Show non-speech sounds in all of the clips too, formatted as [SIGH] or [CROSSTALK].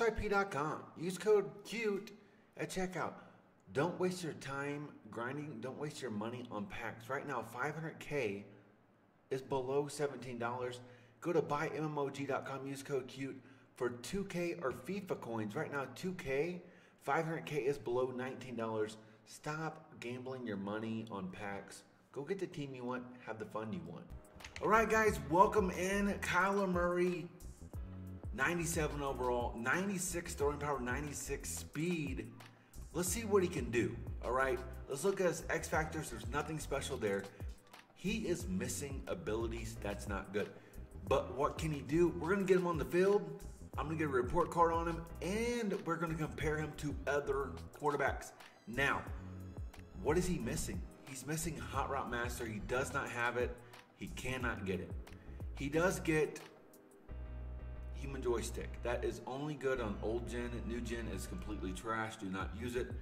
MMOG.com. Use code CUTE at checkout. Don't waste your time grinding. Don't waste your money on packs. Right now, 500K is below $17. Go to buymmog.com. Use code CUTE for 2K or FIFA coins. Right now, 2K, 500K is below $19. Stop gambling your money on packs. Go get the team you want. Have the fun you want. All right, guys, welcome in Kyler Murray. 97 overall, 96 throwing power, 96 speed. Let's see what he can do. All right, let's look at his X factors. There's nothing special there. He is missing abilities. That's not good. But what can he do? We're going to get him on the field. I'm to get a report card on him, and we're going to compare him to other quarterbacks. Now, what is he missing? He's missing Hot Route Master. He does not have it. He cannot get it. He does get human joystick. That is only good on old gen. New gen is completely trash. Do not use it.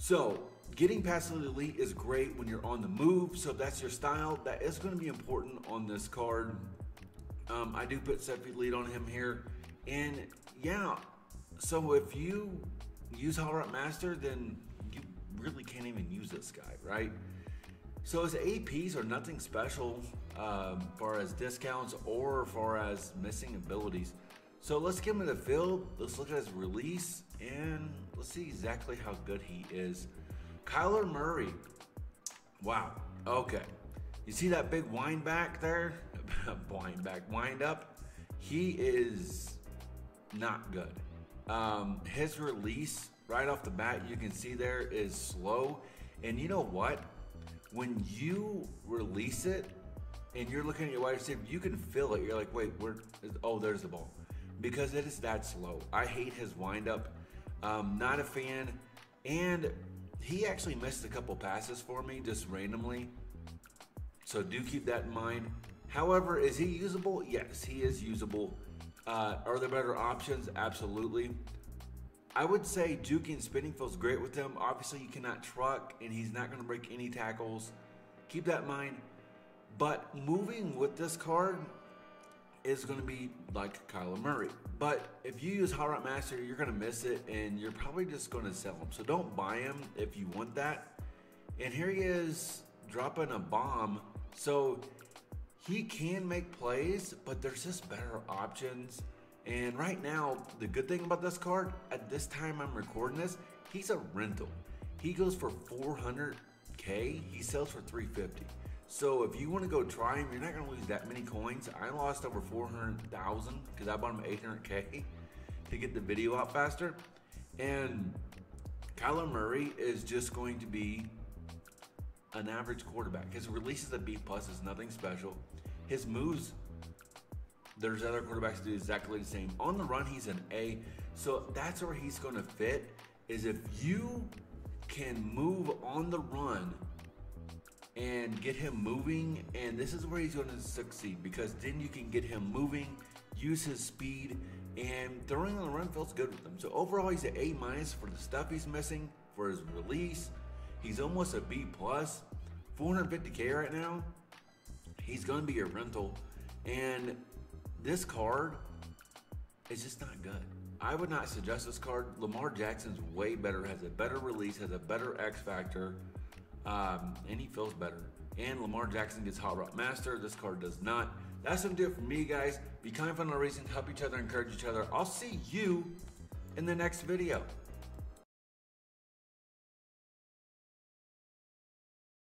So, getting past the elite is great when you're on the move. So, if that's your style, that is going to be important on this card. Um, I do put feet lead on him here. And yeah, so if you use Route Master, then you really can't even use this guy, right? So his APs are nothing special um, far as discounts or far as missing abilities. So let's get him in the field. Let's look at his release and let's see exactly how good he is. Kyler Murray. Wow. Okay. You see that big wind back there? [LAUGHS] wind back, wind up. He is not good. Um, his release right off the bat, you can see there is slow. And you know what? When you release it and you're looking at your wide receiver, you can feel it. You're like, wait, where? Is, oh, there's the ball, because it is that slow. I hate his windup. Um, not a fan, and he actually missed a couple passes for me just randomly. So do keep that in mind. However, is he usable? Yes, he is usable. Uh, are there better options? Absolutely. I would say juking and spinning feels great with him. Obviously, you cannot truck, and he's not going to break any tackles. Keep that in mind. But moving with this card is going to be like Kyler Murray. But if you use Hot Route Master, you're going to miss it, and you're probably just going to sell him. So don't buy him if you want that. And here he is dropping a bomb. So he can make plays, but there's just better options. And right now, the good thing about this card, at this time I'm recording this, he's a rental. He goes for 400k, he sells for 350. So if you want to go try him, you're not going to lose that many coins. I lost over 400,000 because I bought him 800k to get the video out faster. And Kyler Murray is just going to be an average quarterback. His releases is a B plus, is nothing special. His moves there's other quarterbacks do exactly the same. On the run, he's an A. So that's where he's going to fit. Is if you can move on the run and get him moving, and this is where he's going to succeed because then you can get him moving, use his speed, and throwing on the run feels good with him. So overall, he's an A minus for the stuff he's missing for his release. He's almost a B plus, 450k right now. He's going to be a rental, and this card is just not good. I would not suggest this card. Lamar Jackson's way better, has a better release, has a better X factor, um, and he feels better. And Lamar Jackson gets Hot Route Master. This card does not. That's gonna do it for me, guys. Be kind, fun, no reason, help each other, encourage each other. I'll see you in the next video.